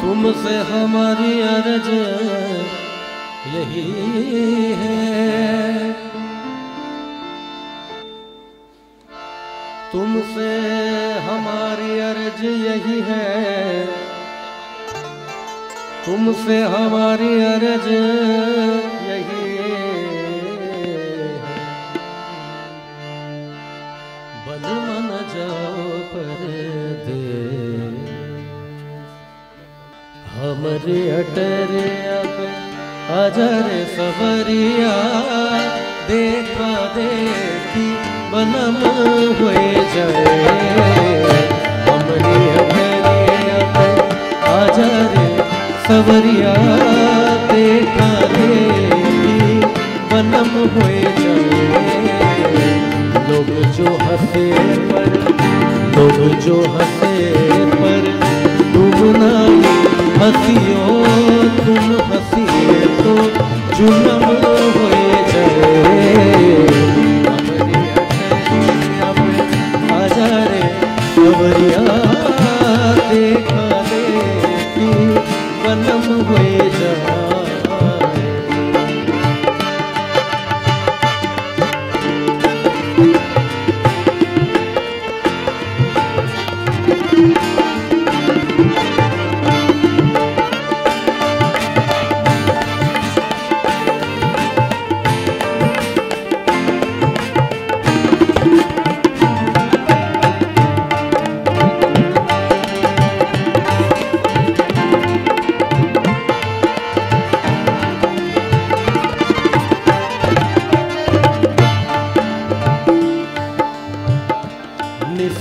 तुमसे हमारी अर्ज़ यही है। तुमसे हमारी अर्ज़ यही है। तुमसे हमारी अर्ज़ हमरे अटरे, अब अजर सवरिया देखा, देखी, बनम हुए जाए हमरे अटरे अब अजर सवरिया देखा, देखी, बनम हुए जाए लोग जो हंसे पर, लोग जो हंसे पर नहीं हंसियो तुम हंसिए तो जुलम हुए जाए। हमरी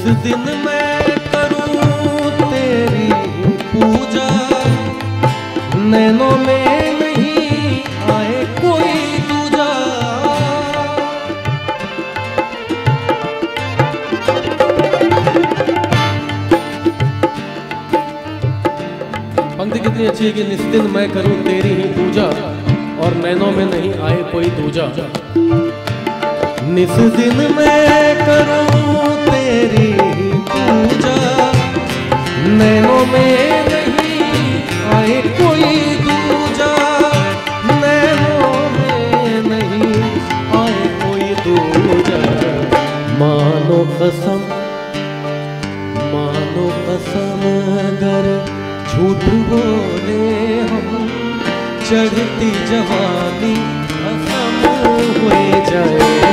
दिन मैं करूँ तेरी पूजा। नैनों में नहीं आए कोई दूजा। पंक्ति कितनी अच्छी है कि निस दिन मैं करूँ तेरी ही पूजा और नैनों में नहीं आए कोई दूजा। निस दिन मैं करूँ तेरी पूजा। नैनों में नहीं आए कोई दूजा। नैनों में नहीं आए कोई दूजा। मानो कसम मानो कसम अगर झूठ बोले हम, चढ़ती जवानी कसम हुए जाए।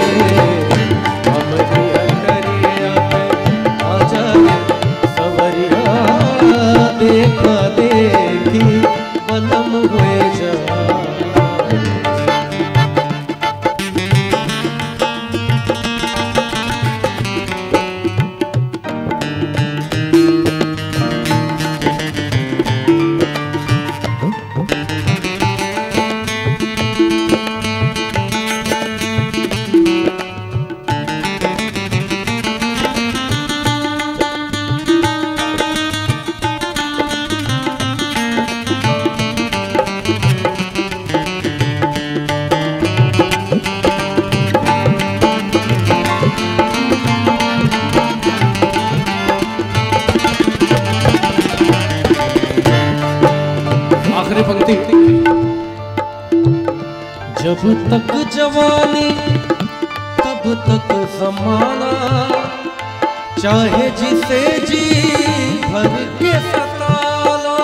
जब तक जवानी, तब तक जमाना, चाहे जिसे जी भर के सता लो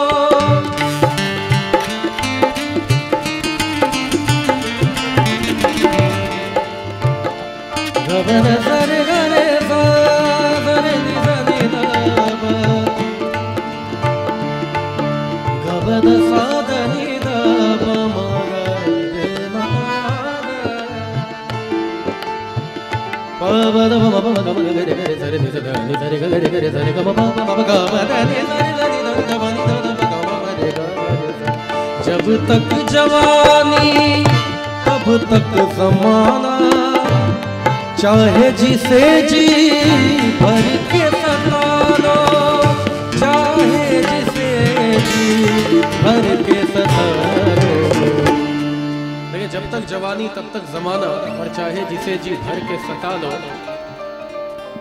गगन सर जब तक जवानी तब तक जमाना, चाहे जिसे जी भर के सता लो चाहे जिसे जी भर के जब तक जवानी, तब तक जमाना, और चाहे जिसे जी भर के सता लो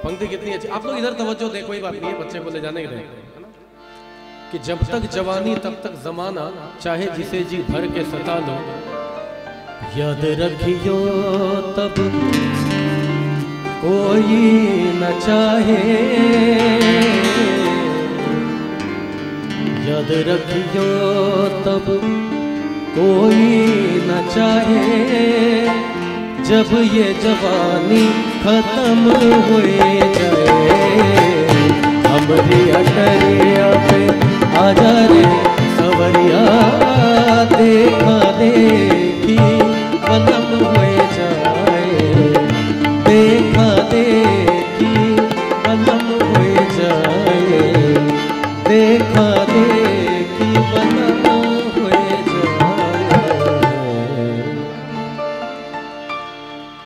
पंक्ति कितनी अच्छी। आप लोग इधर तवज्जो दे, कोई बात नहीं है, बच्चे को ले जाने के कि जब तक जवानी, तब तक जमाना, चाहे जिसे जी भर के सता लो याद रखियो तब, कोई न चाहे। याद रखियो तब कोई न चाहे। जब ये जवानी खत्म हो जाए, हम रिया पे आ जा रे